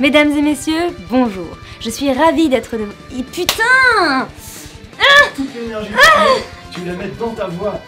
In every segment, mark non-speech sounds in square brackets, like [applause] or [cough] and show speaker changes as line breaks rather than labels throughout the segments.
Mesdames et messieurs, bonjour. Je suis ravie d'être de... Et putain
Toute l'énergie que tu la mets dans ta voix.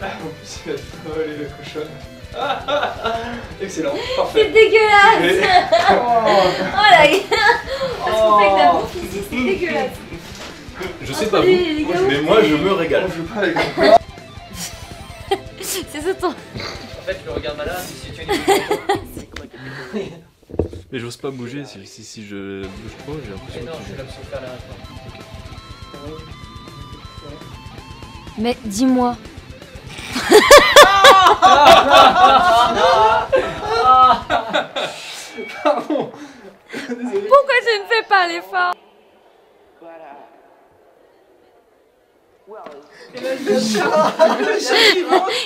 En plus, il a travaillé la cochonne. [laughs] Excellent,
C'est
parfait.
dégueulasse Oh la gueule Parce qu'on fait que la
Oh.
bouffe ici, c'est dégueulasse
Je sais pas vous, mais moi je me régale.
Joue pas gars. [laughs]
C'est ce ton...
En fait, je le regarde malade, si tu es une
Mais j'ose pas bouger, si, si, si je bouge pas, j'ai
Mais
l'impression
non, je
que
vais me faire là maintenant.
Mais dis-moi, pourquoi tu ne fais pas l'effort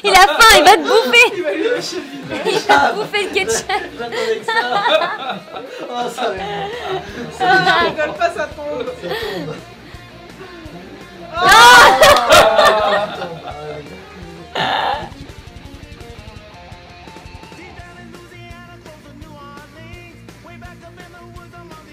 Il a faim, il va te bouffer
Il va lui lâcher le visage.
Il va te bouffer le ketchup
J'attendais que ça.
Oh, ça va.
Ça rigole pas, ça tombe.
Ça tombe. like I'm in the woods, the